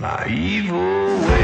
My evil way.